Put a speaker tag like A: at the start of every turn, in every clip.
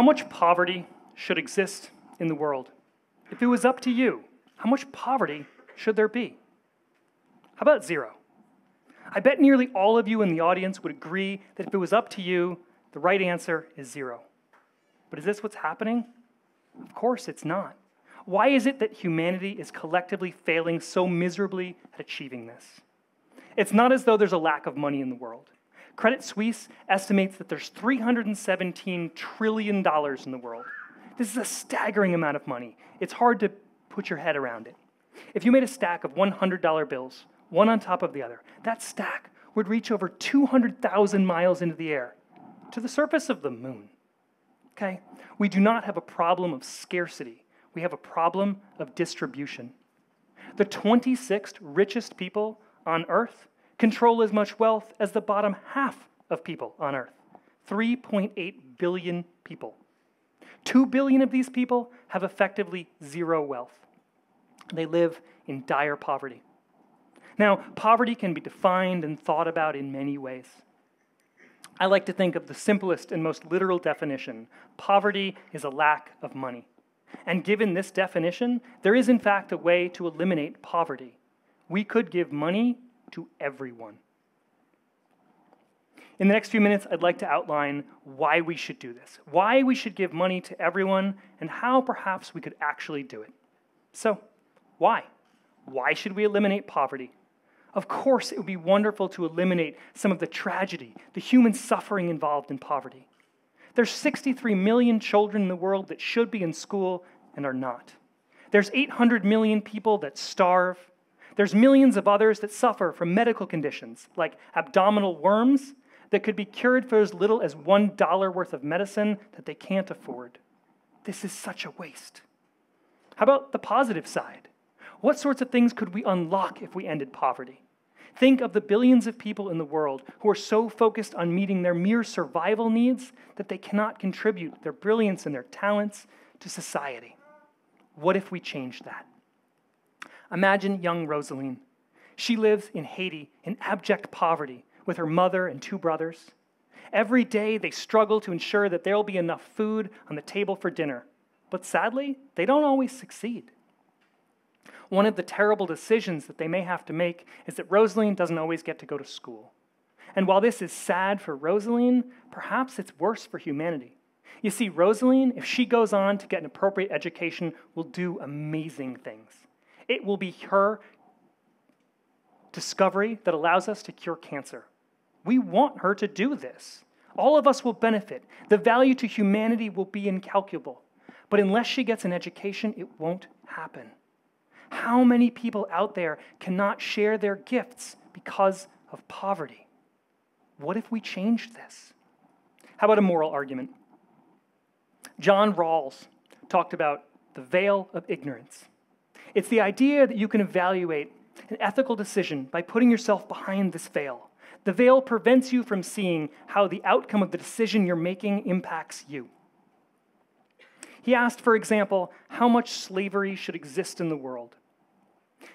A: How much poverty should exist in the world? If it was up to you, how much poverty should there be? How about zero? I bet nearly all of you in the audience would agree that if it was up to you, the right answer is zero. But is this what's happening? Of course it's not. Why is it that humanity is collectively failing so miserably at achieving this? It's not as though there's a lack of money in the world. Credit Suisse estimates that there's $317 trillion in the world. This is a staggering amount of money. It's hard to put your head around it. If you made a stack of $100 bills, one on top of the other, that stack would reach over 200,000 miles into the air to the surface of the moon. Okay? We do not have a problem of scarcity, we have a problem of distribution. The 26th richest people on earth control as much wealth as the bottom half of people on earth 3.8 billion people. 2 billion of these people have effectively zero wealth. They live in dire poverty. Now, poverty can be defined and thought about in many ways. I like to think of the simplest and most literal definition poverty is a lack of money. And given this definition, there is in fact a way to eliminate poverty. We could give money to everyone. In the next few minutes, I'd like to outline why we should do this, why we should give money to everyone, and how perhaps we could actually do it. So, why? Why should we eliminate poverty? Of course, it would be wonderful to eliminate some of the tragedy, the human suffering involved in poverty. There's 63 million children in the world that should be in school and are not. There's 800 million people that starve. There's millions of others that suffer from medical conditions like abdominal worms that could be cured for as little as $1 worth of medicine that they can't afford. This is such a waste. How about the positive side? What sorts of things could we unlock if we ended poverty? Think of the billions of people in the world who are so focused on meeting their mere survival needs that they cannot contribute their brilliance and their talents to society. What if we changed that? Imagine young Rosaline. She lives in Haiti in abject poverty with her mother and two brothers. Every day they struggle to ensure that there will be enough food on the table for dinner. But sadly, they don't always succeed. One of the terrible decisions that they may have to make is that Rosaline doesn't always get to go to school. And while this is sad for Rosaline, perhaps it's worse for humanity. You see, Rosaline, if she goes on to get an appropriate education, will do amazing things. It will be her discovery that allows us to cure cancer. We want her to do this. All of us will benefit. The value to humanity will be incalculable. But unless she gets an education, it won't happen. How many people out there cannot share their gifts because of poverty? What if we changed this? How about a moral argument? John Rawls talked about the veil of ignorance. It's the idea that you can evaluate an ethical decision by putting yourself behind this veil. The veil prevents you from seeing how the outcome of the decision you're making impacts you. He asked, for example, how much slavery should exist in the world.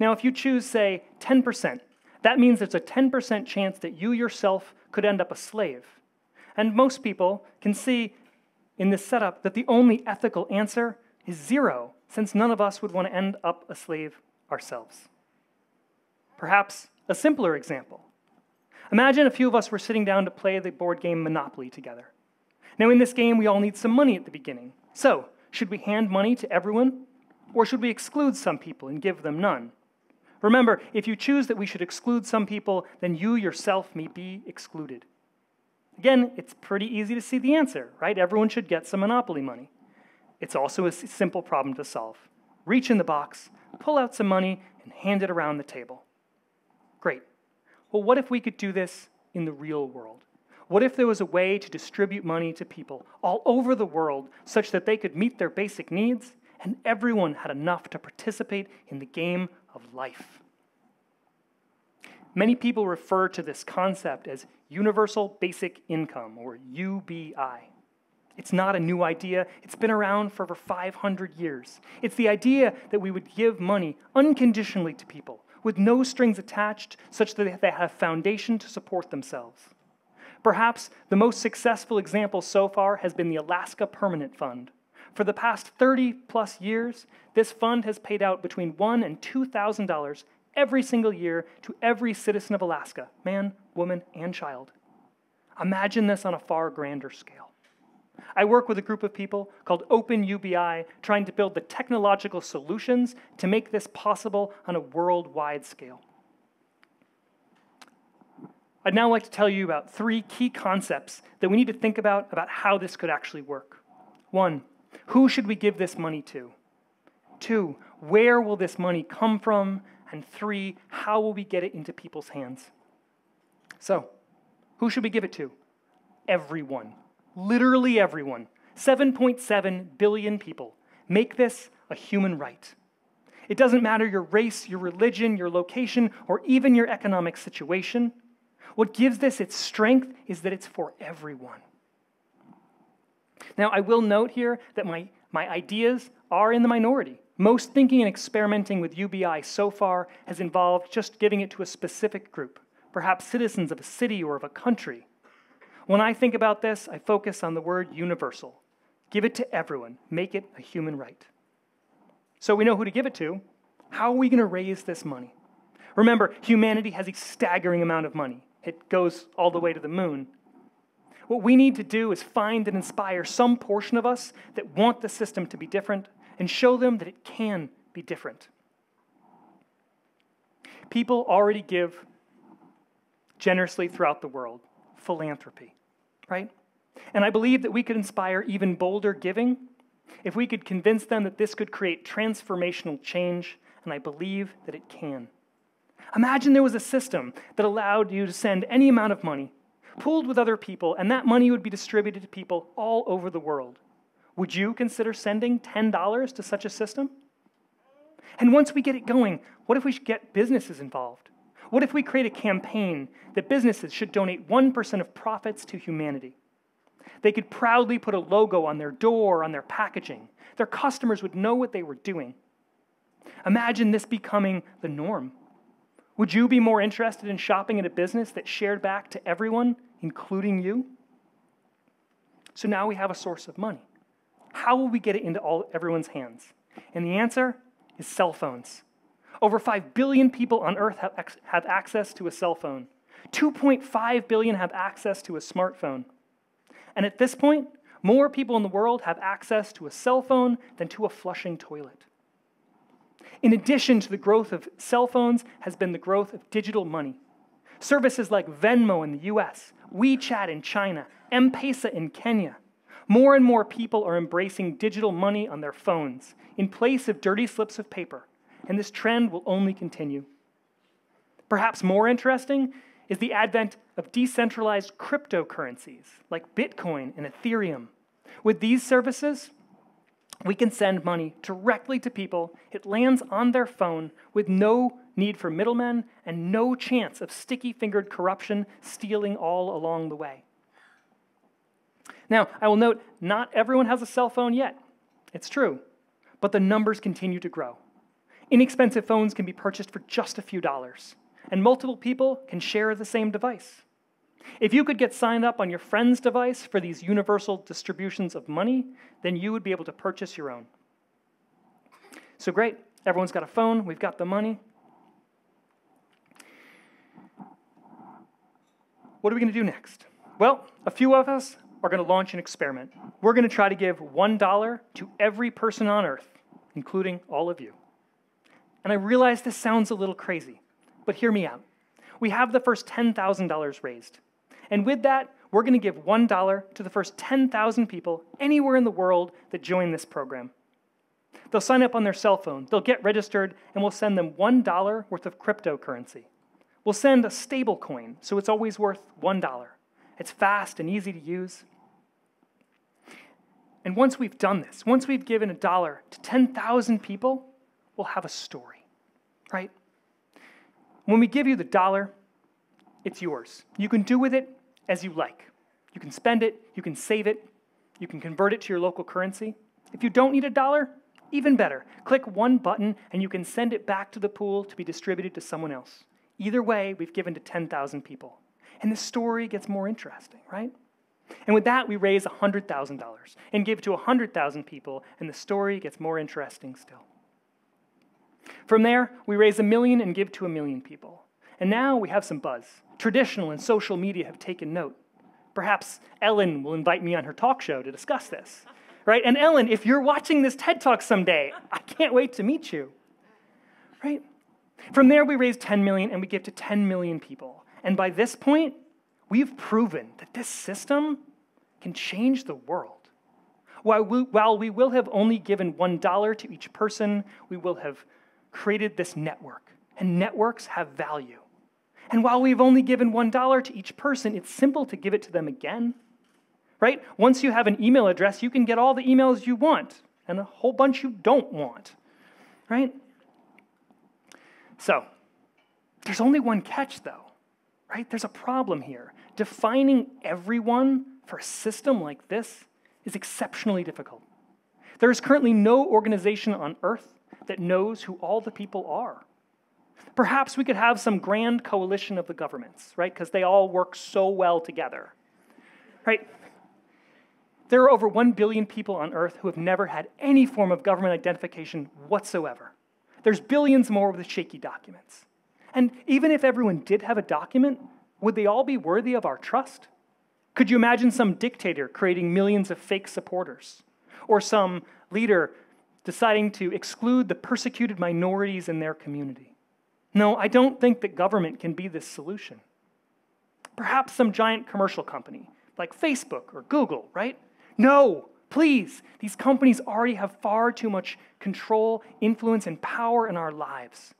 A: Now, if you choose, say, 10%, that means there's a 10% chance that you yourself could end up a slave. And most people can see in this setup that the only ethical answer is zero, since none of us would want to end up a slave ourselves. Perhaps a simpler example. Imagine a few of us were sitting down to play the board game Monopoly together. Now, in this game, we all need some money at the beginning. So, should we hand money to everyone? Or should we exclude some people and give them none? Remember, if you choose that we should exclude some people, then you yourself may be excluded. Again, it's pretty easy to see the answer, right? Everyone should get some monopoly money. It's also a simple problem to solve. Reach in the box, pull out some money, and hand it around the table. Great. Well, what if we could do this in the real world? What if there was a way to distribute money to people all over the world such that they could meet their basic needs and everyone had enough to participate in the game of life. Many people refer to this concept as universal basic income, or UBI. It's not a new idea. It's been around for over 500 years. It's the idea that we would give money unconditionally to people with no strings attached, such that they have a foundation to support themselves. Perhaps the most successful example so far has been the Alaska Permanent Fund. For the past 30 plus years, this fund has paid out between one and $2,000 every single year to every citizen of Alaska, man, woman, and child. Imagine this on a far grander scale. I work with a group of people called Open UBI, trying to build the technological solutions to make this possible on a worldwide scale. I'd now like to tell you about three key concepts that we need to think about about how this could actually work. One, who should we give this money to? Two, where will this money come from? And three, how will we get it into people's hands? So, who should we give it to? Everyone. Literally everyone. 7.7 billion people. Make this a human right. It doesn't matter your race, your religion, your location, or even your economic situation. What gives this its strength is that it's for everyone. Now, I will note here that my, my ideas are in the minority. Most thinking and experimenting with UBI so far has involved just giving it to a specific group, perhaps citizens of a city or of a country. When I think about this, I focus on the word universal. Give it to everyone, make it a human right. So we know who to give it to. How are we going to raise this money? Remember, humanity has a staggering amount of money. It goes all the way to the moon. What we need to do is find and inspire some portion of us that want the system to be different and show them that it can be different. People already give generously throughout the world philanthropy, right? And I believe that we could inspire even bolder giving if we could convince them that this could create transformational change, and I believe that it can. Imagine there was a system that allowed you to send any amount of money, pooled with other people, and that money would be distributed to people all over the world. Would you consider sending $10 to such a system? And once we get it going, what if we get businesses involved? What if we create a campaign that businesses should donate 1% of profits to humanity? They could proudly put a logo on their door, on their packaging. Their customers would know what they were doing. Imagine this becoming the norm. Would you be more interested in shopping at a business that shared back to everyone, including you? So now we have a source of money. How will we get it into all, everyone's hands? And the answer is cell phones. Over 5 billion people on Earth have, have access to a cell phone. 2.5 billion have access to a smartphone. And at this point, more people in the world have access to a cell phone than to a flushing toilet. In addition to the growth of cell phones, has been the growth of digital money. Services like Venmo in the US, WeChat in China, M Pesa in Kenya, more and more people are embracing digital money on their phones in place of dirty slips of paper, and this trend will only continue. Perhaps more interesting is the advent of decentralized cryptocurrencies like Bitcoin and Ethereum. With these services, we can send money directly to people. It lands on their phone with no need for middlemen and no chance of sticky fingered corruption stealing all along the way. Now, I will note not everyone has a cell phone yet. It's true, but the numbers continue to grow. Inexpensive phones can be purchased for just a few dollars, and multiple people can share the same device. If you could get signed up on your friend's device for these universal distributions of money, then you would be able to purchase your own. So great, everyone's got a phone, we've got the money. What are we going to do next? Well, a few of us are going to launch an experiment. We're going to try to give $1 to every person on earth, including all of you. And I realize this sounds a little crazy, but hear me out. We have the first $10,000 raised. And with that, we're going to give $1 to the first 10,000 people anywhere in the world that join this program. They'll sign up on their cell phone, they'll get registered, and we'll send them $1 worth of cryptocurrency. We'll send a stable coin, so it's always worth $1. It's fast and easy to use. And once we've done this, once we've given a dollar to 10,000 people, we'll have a story, right? When we give you the dollar, it's yours. You can do with it as you like. You can spend it, you can save it, you can convert it to your local currency. If you don't need a dollar, even better. Click one button and you can send it back to the pool to be distributed to someone else. Either way, we've given to 10,000 people. And the story gets more interesting, right? And with that, we raise $100,000 and give to 100,000 people, and the story gets more interesting still. From there, we raise a million and give to a million people. And now we have some buzz. Traditional and social media have taken note. Perhaps Ellen will invite me on her talk show to discuss this. Right? And Ellen, if you're watching this TED Talk someday, I can't wait to meet you. Right? From there, we raise 10 million and we give to 10 million people. And by this point, we've proven that this system can change the world. While we, while we will have only given $1 to each person, we will have created this network. And networks have value. And while we've only given $1 to each person, it's simple to give it to them again. Right? Once you have an email address, you can get all the emails you want and a whole bunch you don't want. Right? So, there's only one catch though. Right? There's a problem here. Defining everyone for a system like this is exceptionally difficult. There is currently no organization on earth that knows who all the people are. Perhaps we could have some grand coalition of the governments, right? Because they all work so well together, right? There are over 1 billion people on earth who have never had any form of government identification whatsoever. There's billions more with shaky documents. And even if everyone did have a document, would they all be worthy of our trust? Could you imagine some dictator creating millions of fake supporters? Or some leader deciding to exclude the persecuted minorities in their community? No, I don't think that government can be this solution. Perhaps some giant commercial company like Facebook or Google, right? No, please. These companies already have far too much control, influence, and power in our lives.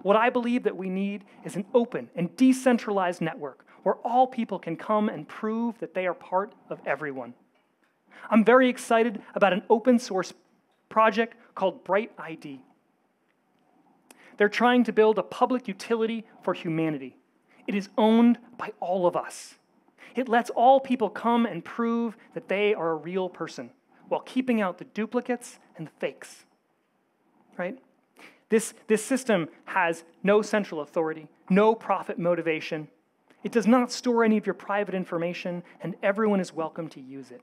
A: What I believe that we need is an open and decentralized network where all people can come and prove that they are part of everyone. I'm very excited about an open source project called Bright ID. They're trying to build a public utility for humanity. It is owned by all of us. It lets all people come and prove that they are a real person while keeping out the duplicates and the fakes. Right? This, this system has no central authority, no profit motivation. It does not store any of your private information, and everyone is welcome to use it.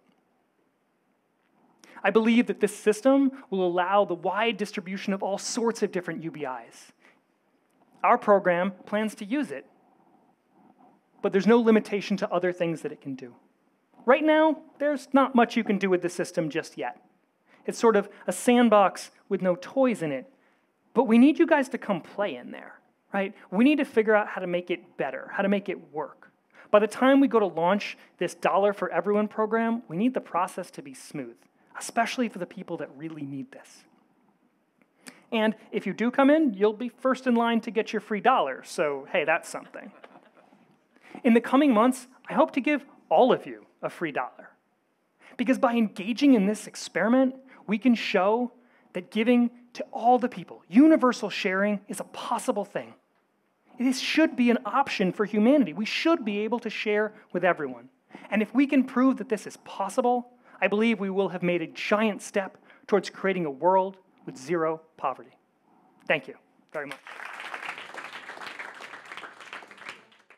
A: I believe that this system will allow the wide distribution of all sorts of different UBIs. Our program plans to use it, but there's no limitation to other things that it can do. Right now, there's not much you can do with the system just yet. It's sort of a sandbox with no toys in it, but we need you guys to come play in there, right? We need to figure out how to make it better, how to make it work. By the time we go to launch this Dollar for Everyone program, we need the process to be smooth especially for the people that really need this. And if you do come in, you'll be first in line to get your free dollar, so hey, that's something. In the coming months, I hope to give all of you a free dollar. Because by engaging in this experiment, we can show that giving to all the people, universal sharing, is a possible thing. This should be an option for humanity. We should be able to share with everyone. And if we can prove that this is possible, I believe we will have made a giant step towards creating a world with zero poverty. Thank you very much.